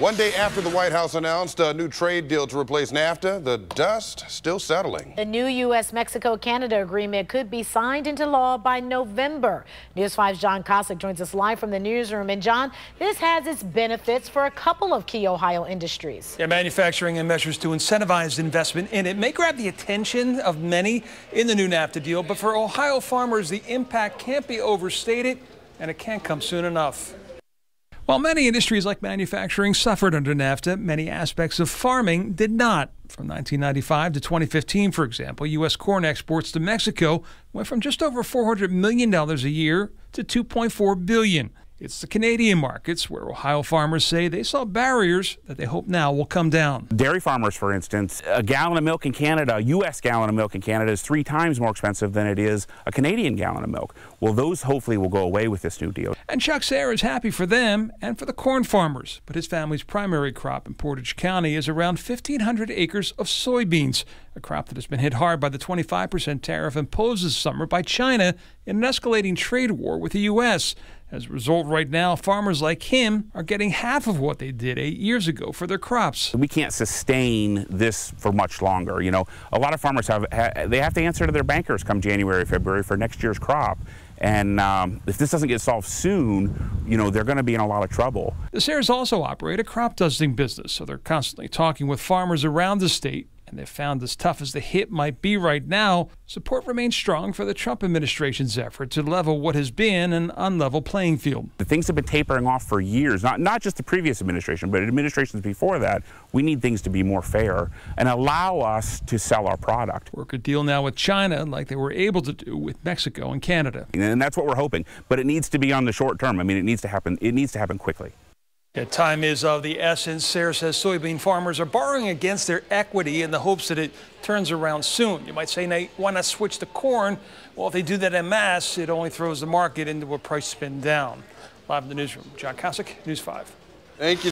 One day after the White House announced a new trade deal to replace NAFTA, the dust still settling. The new U.S. Mexico Canada agreement could be signed into law by November. News 5's John Kosich joins us live from the newsroom. And John, this has its benefits for a couple of key Ohio industries. Yeah, manufacturing and measures to incentivize investment in it may grab the attention of many in the new NAFTA deal, but for Ohio farmers, the impact can't be overstated and it can't come soon enough. While many industries like manufacturing suffered under NAFTA, many aspects of farming did not. From 1995 to 2015, for example, U.S. corn exports to Mexico went from just over $400 million a year to $2.4 billion. It's the Canadian markets where Ohio farmers say they saw barriers that they hope now will come down. Dairy farmers, for instance, a gallon of milk in Canada, a U.S. gallon of milk in Canada is three times more expensive than it is a Canadian gallon of milk. Well, those hopefully will go away with this new deal. And Chuck Sayre is happy for them and for the corn farmers, but his family's primary crop in Portage County is around 1,500 acres of soybeans, a crop that has been hit hard by the 25% tariff imposed this summer by China in an escalating trade war with the U.S. As a result, right now, farmers like him are getting half of what they did eight years ago for their crops. We can't sustain this for much longer. You know, a lot of farmers have they have to answer to their bankers come January, February for next year's crop. And um, if this doesn't get solved soon, you know, they're going to be in a lot of trouble. The Sayres also operate a crop dusting business, so they're constantly talking with farmers around the state and they've found as tough as the hit might be right now, support remains strong for the Trump administration's effort to level what has been an unlevel playing field. The things have been tapering off for years, not, not just the previous administration, but administrations before that. We need things to be more fair and allow us to sell our product. Work a deal now with China like they were able to do with Mexico and Canada. And that's what we're hoping, but it needs to be on the short term. I mean, it needs to happen, it needs to happen quickly. Yeah, time is of the essence. Sayre says soybean farmers are borrowing against their equity in the hopes that it turns around soon. You might say, Nate, why not switch to corn? Well, if they do that en masse, it only throws the market into a price spin down. Live in the newsroom, John Kosich, News 5. Thank you.